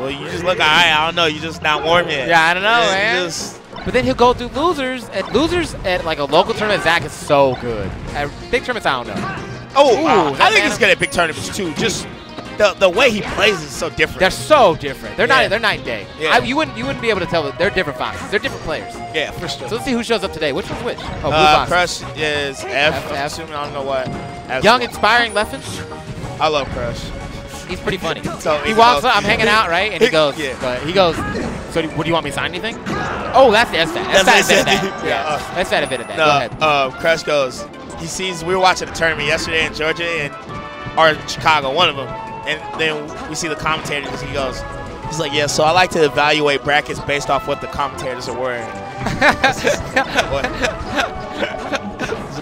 Well, you just look all right. I don't know. You just not warm yet. Yeah, I don't know, man. Just, But then he'll go through losers, and losers at like a local tournament. Zach is so good. At big tournaments, I don't know. oh, Ooh, uh, I think he's good at big tournaments too. Just the the way he plays is so different. They're so different. They're Yeah. not. They're night and day. Yeah. I, you wouldn't. You wouldn't be able to tell they're different foxes. They're different players. yeah, for sure. So let's see who shows up today. Which one's which? Oh, blue uh. Crush is F. F, I'm F. assuming I don't know what. F- Young, inspiring Leffen. I love Crush. He's pretty funny. So he walks up. I'm hanging out, right? And he goes. Yeah. ahead. He goes. So, do, what do you want me to sign anything? Oh, that's the SFAT. That's SFAT what he admitted said. that. Yeah, uh, SFAT admitted that. No, Go ahead. uh, Crush goes. He sees we were watching a tournament yesterday in Georgia and or Chicago, one of them, and then we see the commentators. He goes, he's like, yeah. So I like to evaluate brackets based off what the commentators are wearing.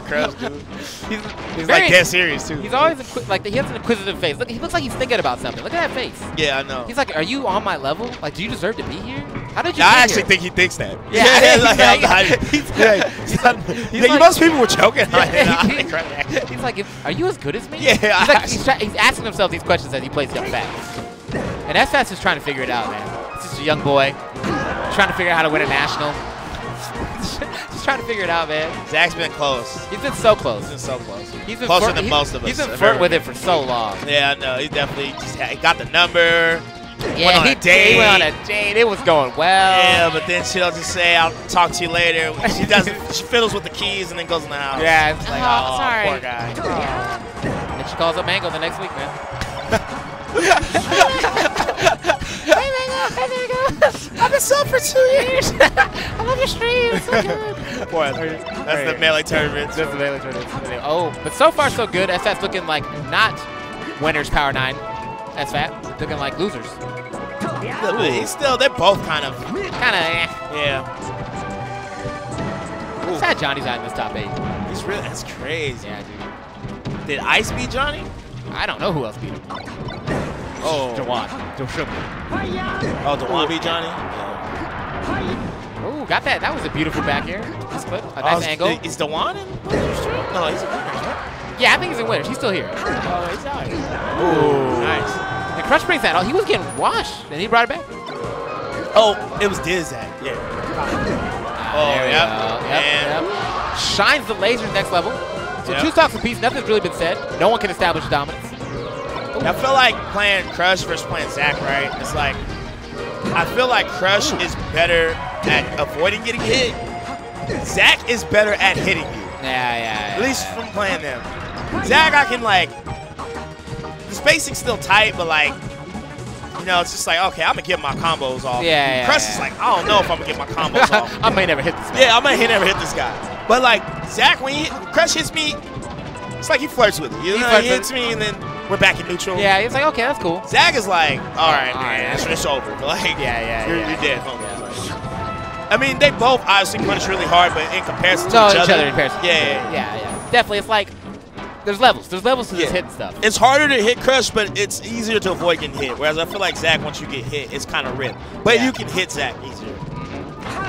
He's a Crush dude. He's, He's very- like dead serious too. He's always like he has an inquisitive face. Look, he looks like he's thinking about something. Look at that face. yeah, I know. He's like, "Are you on my level? Like, do you deserve to be here? How did you?" I actually here? think he thinks that. Yeah, yeah, he's like, like- I'm not- he's- yeah, he's like- he's yeah, like- most people were joking. Yeah, he- he's like, "Are you as good as me?" Yeah, He's, like, he's, he's asking himself these questions as he plays young fast. And SFAT's just trying to figure it out, man. He's just a young boy trying to figure out how to win a national. Just trying to figure it out, man. Zach's been close. He's been so close. He's been so close. He's been closer flirt- than he- most of us. He's been have flirting with it for so long. Yeah, I know. He definitely just had, he got the number. Yeah, went on he, a date. he went on a date. It was going well. Yeah, but then she'll just say, "I'll talk to you later." She doesn't. she fiddles with the keys and then goes in the house. Yeah, it's It's like, oh, oh, sorry. poor guy. And she calls up Mango the next week, man. hey, Mango. Hey, Mango. I've been sub for two years. I love your stream. It's so good. Boy, that's the melee tournament. That's the Melee tournament. Oh, but so far so good. SFAT's looking like not winners Power 9. SFAT. Looking like losers. Look, He's still. They're both kind of. Kind of eh. Yeah. Sad Johnny's out in this top 8. He's really. That's crazy. Yeah, dude. Did Ice beat Johnny? I don't know who else beat him. Oh. Jawan. Joshup. Oh, Dewan beat Johnny. Ooh, got that. That was a beautiful back air. This clip. A nice oh, is- angle. Is Dewan in? No, he's winners, right? Yeah, I think he's a winner. He's still here. Oh, he's out. Ooh, nice. And Crush brings that. Oh, he was getting washed, and he brought it back. Oh, it was Dizak. Yeah. Ah, oh, There yep. Yep, And- yep. Shines the lasers next level. So Yep. two stocks apiece. Nothing's really been said. No one can establish dominance. I feel like playing Crush versus playing Zach, right? It's like I feel like Crush is better at avoiding getting hit. Zach is better at hitting you. Yeah, yeah. At least from playing them. Zach, I can like the spacing's still tight, but like you know, it's just like okay, I'm gonna get my combos off. Yeah, yeah, Crush yeah. is like I don't know if I'm gonna get my combos off. I may never hit this. Man. Yeah, I might never hit this guy. But like Zach, when he Crush hits me, it's like he flirts with it. You He know, flirts he hits me and then we're back in neutral. Yeah, it's like okay, that's cool. Zach is like, all right, All man, right. it's, over. Like, Yeah, yeah, you're, yeah. you're dead, homie. I mean, they both obviously punish really hard, but in comparison to each, each other, other yeah, yeah, yeah. yeah, yeah. Definitely, it's like there's levels. There's levels to this Yeah. hitting stuff. It's harder to hit Crush, but it's easier to avoid getting hit. Whereas I feel like Zach, once you get hit, it's kind of ripped. But Yeah. you can hit Zach easier.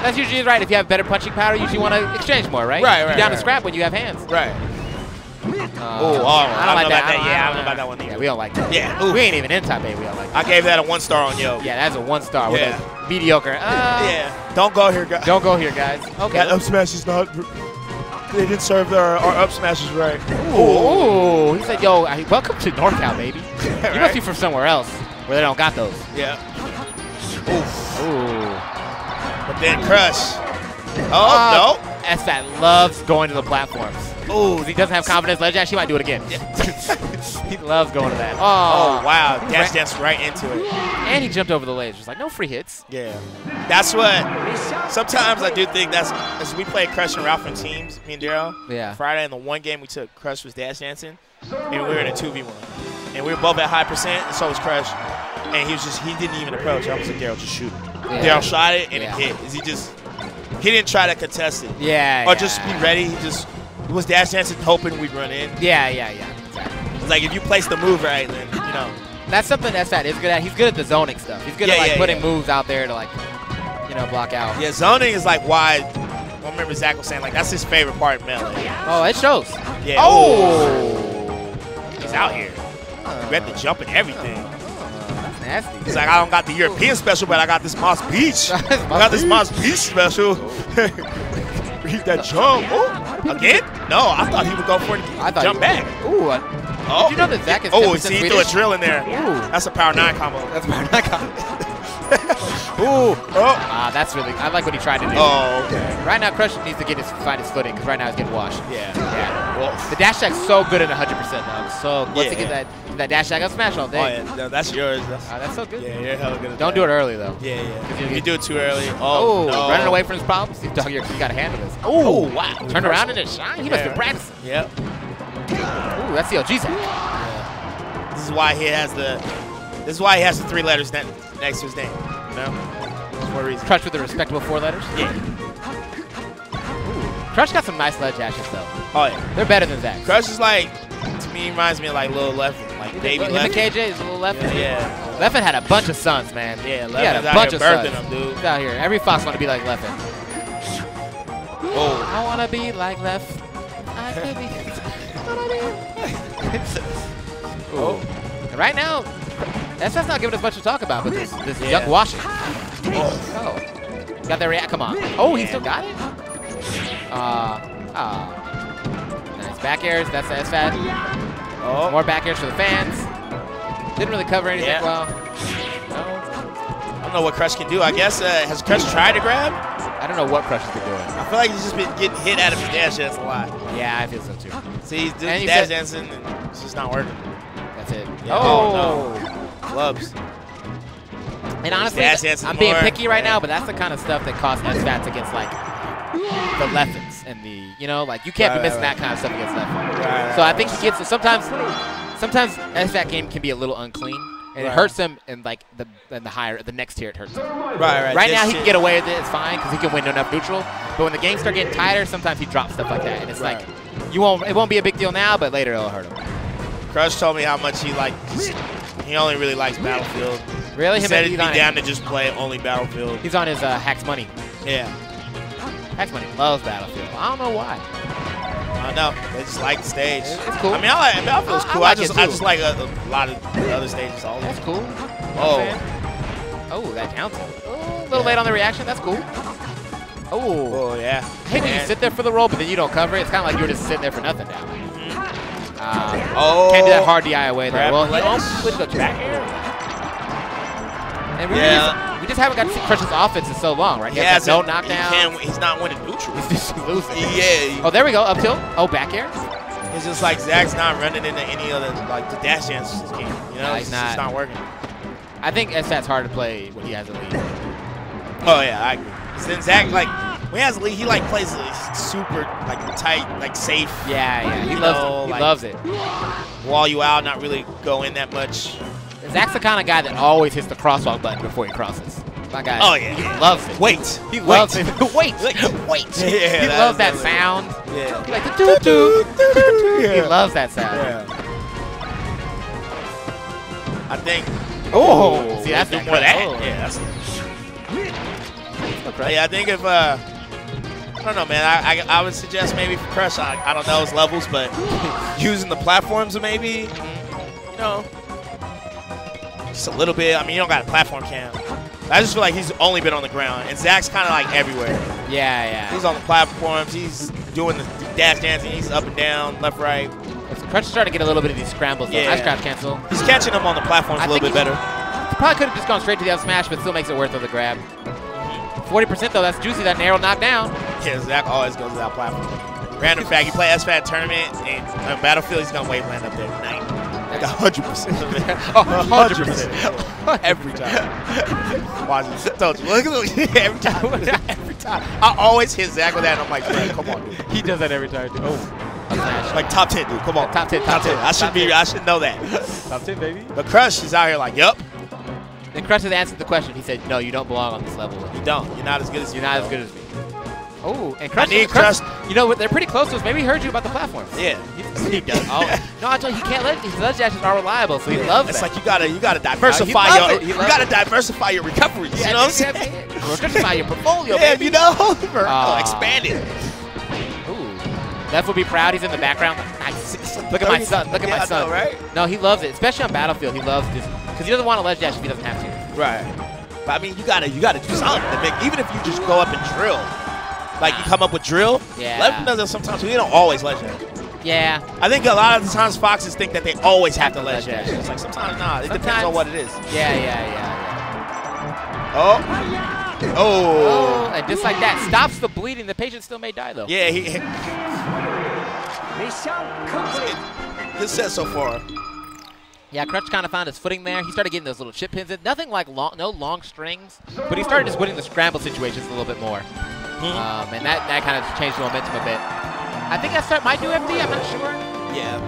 That's usually right. If you have better punching power, you usually want to exchange more, right? Right, You're right, down to right. scrap when you have hands. Right. Uh, oh, I I don't don't know like about that. that. I don't- Yeah, I I don't know about that one Yeah, we don't like that. Yeah, ooh. We ain't even in top eight. We don't like that. I gave that a one star on Yo. Yeah, that's a one star with Yeah. a mediocre. Uh, Yeah. Don't go here, guys. Don't go here, guys. Okay. That up smash is not. They didn't serve their our up smashes right. Ooh, he said, "Yo, welcome to NorCal, baby. You must be from somewhere else where they don't got those." Yeah. Oof. Ooh. But then Crush. Oh, uh, Oh, SFAT loves going to the platforms. Ooh. He doesn't have confidence. Legend, she might do it again. he loves going to that. Oh, Oh, wow. He Dash dance right into it. And he jumped over the lasers. Like, no free hits. Yeah. That's what. Sometimes I do think that's. As we played Crush and Ralph in teams, me and Daryl. Yeah. Friday, in the one game we took, Crush was dash dancing. And we were in a 2v1. And we were both at high percent, and so was Crush. And he was just, he didn't even approach. I was like, Daryl, just shoot. Yeah. Daryl shot it, and Yeah. it hit. Is he just. He didn't try to contest it. Yeah. Or yeah. just be ready. He just was dash dancing, hoping we'd run in. Yeah, yeah, yeah. Exactly. Like if you place the move right, then, you know. That's something SFAT is good at. He's good at the zoning stuff. He's good Yeah, at like yeah, putting yeah. moves out there to like, you know, block out. Yeah, zoning is like why. I remember Zach was saying like that's his favorite part of melee. Oh, it shows. Yeah. Oh. He's out here. You have to jump and everything. That's nasty. He's like, I don't got the European special, but I got this Moss Beach. I got this. Moss Beach special. Read that jump. Oh, again? No, I thought he would go for it. I thought jump back. Ooh, uh, Oh. Did you know that Zach is Oh, see, he threw a drill in there. Ooh. That's a power nine combo. that's power nine not Ooh. Oh. Ah, that's really. I like what he tried to do. Oh, okay. Right now, Crush needs to get his find his footing because right now he's getting washed. Yeah. Yeah. Well, The dash attack's so good at 100 percent though. So once Yeah. he gets that that dash attack, I'll smash all oh, day. yeah. No, that's yours. That's, Ah, that's so good. yeah, you're hella good at Don't that. do it early though. Yeah, yeah. you If you do it too early. Oh, Oh, no. running away from his problems. You, dog, you're, gotta handle this. Oh, wow. Turn around and it shine. He must be practicing. Yep. Ooh, that's the OG Zach. This is why he has the. This is why he has the three letters ne- next to his name. You know, for a reason. Crush with the respectable four letters. Yeah. Crush got some nice ledge dashes though. Oh yeah. They're better than Zach's. Crush is like to me reminds me of like little Left, like baby Him Left. and KJ is little left. Yeah, yeah. Leffen had a bunch of sons, man. Yeah, he had a bunch of sons. them, dude. He's out here. Every fox want to be like Leffen. Oh. I want to be like Leff. I could be. Oh. Right now, SF's not giving us much to talk about, but this, this Yeah. young washing. Oh. Oh. Got that react. Come on. Oh, he still got it? Uh, ah. Nice back airs. That's the SFAT. Oh. More back airs for the fans. Didn't really cover anything Yeah. well. No. I don't know what Crush can do. I guess uh, has Crush tried to grab? I don't know what Crush has been doing. I feel like he's just been getting hit out of his dash dance a lot. Yeah, I feel so too. See, he's doing dash dancing and it's just not working. That's it. Yeah. Oh. Oh, Clubs. And honestly, th- I'm being more. picky right Yeah. now, but that's the kind of stuff that costs SFATs against like the Leffens and the, you know, like you can't Right, be missing right, that kind of stuff against Leffen. Right, So I think he gets sometimes. Sometimes SFAT game can be a little unclean, and it hurts him in like the in the higher the next tier it hurts him. Right, right. Right now he can get away with it, it's fine because he can win enough neutral. But when the games start getting tighter, sometimes he drops stuff like that, and it's like you won't it won't be a big deal now, but later it'll hurt him. Crush told me how much he like. He only really likes Battlefield. Really, He him said he'd he's be on, down to just play only Battlefield. he's on his uh, Hacks Money. Yeah. Hacks Money loves Battlefield. I don't know why. I don't know. They just like the stage. It's cool. I mean, I like Battlefield's I- I cool. I, just, it I just like a, a lot of the other stages. All That's cool. Oh. Oh, that counts. Oh, a little late on the reaction. That's cool. Oh. Oh yeah. Hate when you sit there for the roll, but then you don't cover it. It's kind of like you're just sitting there for nothing down. Uh, Oh. can't do that hard DI away there. Well, he almost would go back air. And we, Yeah. just, we just haven't got to see Crush's offense in so long, right? He He has no He knockdown. can't, he's not winning neutral. He's just losing. yeah. Oh, there we go. Up tilt. Oh, back air. It's just like Zach's not running into any other like the dash dance game. You know, it's he's just not. not working. I think SFAT's hard to play when he has a lead. Oh yeah, I agree. Then Zach like when he has a lead, he like plays like, super like tight, like safe, Yeah, yeah. He loves know, it. He like- loves it. wall you out, not really go in that much. Zach's the kind of guy that always hits the crosswalk button before he crosses. My guy. Oh yeah, He loves it. Wait, He wait. loves it. wait, wait. Yeah, he that loves that really- sound. Yeah. He like the doo doo. He Yeah. loves that sound. Yeah. I think. Oh, see that's that more that. oh. Yeah, that's. Okay. Yeah, I think if uh, I don't know, man. I, I, I would suggest maybe for Crush. I, I don't know his levels, but using the platforms maybe, you know, just a little bit. I mean, you don't got a platform cam. I just feel like he's only been on the ground, and Zach's kind of like everywhere. Yeah, yeah. He's on the platforms. He's doing the dash dancing. He's up and down, left, right. Crush is starting to get a little bit of these scrambles. Though. Yeah. Nice crouch cancel. He's catching them on the platforms I a little bit better. Probably could have just gone straight to the up smash, but still makes it worth of the grab. 40% though, that's juicy. That narrow knockdown. Yeah, Zach always goes to that platform. Random fact, you play SFAT tournament and on Battlefield, he's gonna wave land up there tonight. Like 100% of it. Oh, 100%. Every time. Watch this. Told you. Look at look, every time. every time. I always hit Zach with that and I'm like, "Bro, come on, dude. He does that every time. Dude. Oh. Like top 10, dude. Come on. Top 10, top 10, I should top be 10. I should know that. top 10, baby. But Crush is out here like, yup, Then Crush has answered the question. He said, "No, you don't belong on this level. you don't. You're not as good as You're you not as good as me." Oh, and need Crush, Crush- You know what? They're pretty close to us. Maybe he heard you about the platform. Yeah. He, he does. Oh, no, I told you he can't let his ledge dashes are reliable, so he loves it. It's that. like you gotta you gotta diversify loves your you gotta it. diversify your recoveries. you know what I'm saying? Diversify your portfolio, Yeah, baby. you know, for Aw. Ah. Oh, expand it. Ooh. Left will be proud. He's in the background. Nice. Look at my son. Look at Yeah, my son. know, right? No, he loves it, especially on Battlefield. He loves this Because he doesn't want to ledge dash if he doesn't have to. Right. But I mean, you gotta you gotta do something to make. Even if you just go up and drill, like you come up with drill. Yeah. Left does it sometimes. We don't always ledge dash. Yeah. I think a lot of the times foxes think that they always have to ledge ledge dash. It's like sometimes not. It depends on what it is. Yeah, yeah, yeah. Oh. Oh, Oh. and just like that, stops the bleeding. The patient still may die, though. Yeah. He. Mission complete. This set so far. Yeah, Crush kind of found his footing there. He started getting those little chip pins in. Nothing like long, no long strings, but he started just winning the scramble situations a little bit more. Um, and that, that kind of changed the momentum a bit. I think that start might do FD, I'm not sure. Yeah.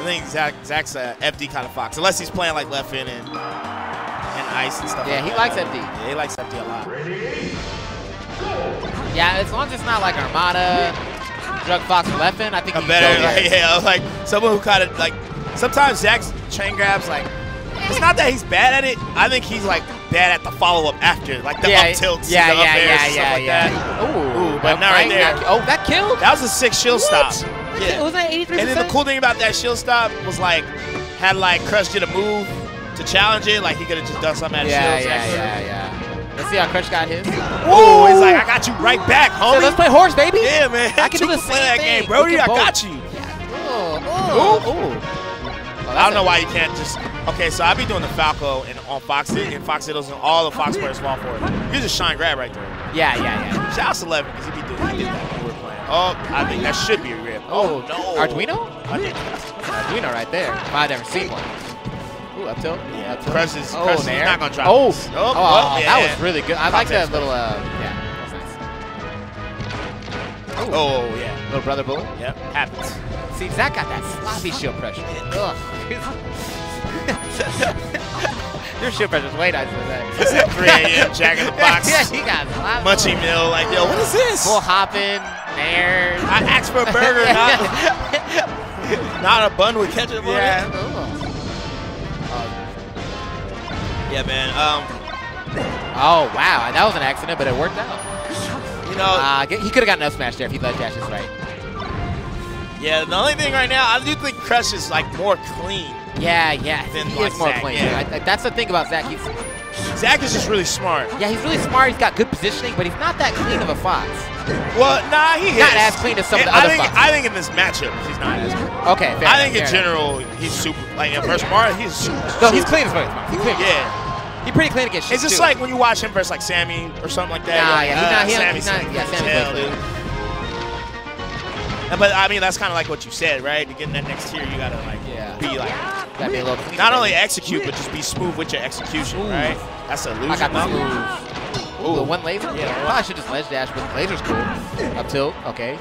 I think Zach Zach's a FD kind of fox, unless he's playing like Leffen and and ice and stuff. Yeah, like he that. likes FD. Yeah, he likes FD a lot. Yeah, as long as it's not like Armada, Drug Fox, Leffen, I think A better, can go there. like, yeah, like someone who kind of like. Sometimes Zach's chain grabs like. It's not that he's bad at it. I think he's like bad at the follow up after, like the yeah, up tilts, yeah, the up airs, yeah, and stuff yeah, like yeah. that. Ooh, Ooh, but not right there. That, oh, that killed? That was a six shield What? stop. That Yeah. that 83%? And then the cool thing about that shield stop was like, had like Crush did a move to challenge it, like he could have just done something at Yeah, shields. yeah, yeah, yeah. Let's see how Crush got his. Ooh, he's like, I got you right back, So homie. let's play horse, baby. yeah, man. I can do the play same that thing. game, Brody. I both. got you. Oh, oh, ooh. Oh, I don't know why you can't just. Okay, so I be doing the Falco and on Fox and Fox Idols and all the Fox players fall for it. You just shine grab right there. Yeah, yeah, yeah. Shout out to Leffen because he be doing he did that when we were playing. Oh, I think that should be a rip. Oh, no. Arduino? I think. Arduino right there. If I'd ever seen one. Ooh, up tilt. Yeah, up tilt. Crush is, Oh, is there. not gonna drop. Oh, this. oh, oh, well, that was really good. I like that little, uh, yeah, that's nice. Oh yeah. Little brother bullet. Yep. Happens. See, Zach got that sloppy shield pressure. Ugh. Your shield pressure's way nicer than that. 3 a.m. Jack in the Box. yeah, he got sloppy. Munchie meal. Like yo, what is this? Full hopping, nair. I asked for a burger, not, not a bun with ketchup on it. Yeah, man. Um, Oh, wow. That was an accident, but it worked out. you know, Uh, he could have gotten up smash there if he let dashes right. yeah. The only thing right now, I do think Crush is like more clean. Yeah, yeah. Then he like is more Zach, clean. yeah. I, that's the thing about Zach. He's Zach is just really smart. yeah, he's really smart. He's got good positioning, but he's not that clean of a fox. Well, nah, he is. Not is. as clean as some of the I other think, foxes. I think in this matchup, he's not as clean. Okay, fair I enough, think in enough. general, he's super. Like in versus Mario, he's super. No, he's clean as fuck. He's clean. Yeah. He's pretty clean against shit It's just too. like when you watch him versus like Sammy or something like that. Nah, you're yeah, like, he's not- "Ah, he Sammy's he's not- yeah, Sammy's tell, way dude." And- But I mean, that's kind of like what you said, right? To get in that next tier, you gotta like Yeah. be like Gotta be a little not only execute, but just be smooth with your execution, Ooh. right? That's a loser. I got the move. Ooh, the one laser? Yeah. Probably should just ledge dash, but the laser's cool. Up tilt, okay.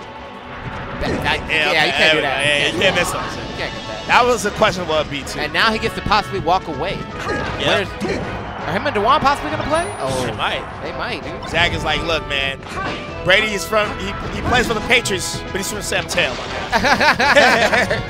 That- that- Yeah, yeah, you can't do that. Yeah, you can't miss You can't get that. That was a question what B too. And now he gets to possibly walk away. Yeah. Where's, are him and Dewan possibly gonna play? Oh, they might. they might, dude. Zach is like, look, man. Brady is from he, he plays for the Patriots, but he's from San Mateo.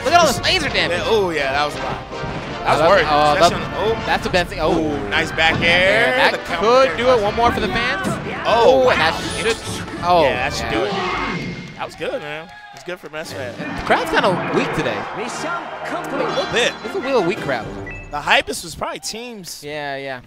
Look at all this laser damage. Oh yeah, that was a lot. That was I love- worried. oh, I uh, Especially love- on- oh, That's the best thing. Oh, Ooh, nice back air. Yeah, The that could do it. One more for the fans. Oh, and that should. Oh, yeah, that should do it. That was good, man. It's good for mess fan. The crowd's kind of weak today. Mission A complete. little bit. It's a real weak crowd. The hypest was probably teams. Yeah, yeah.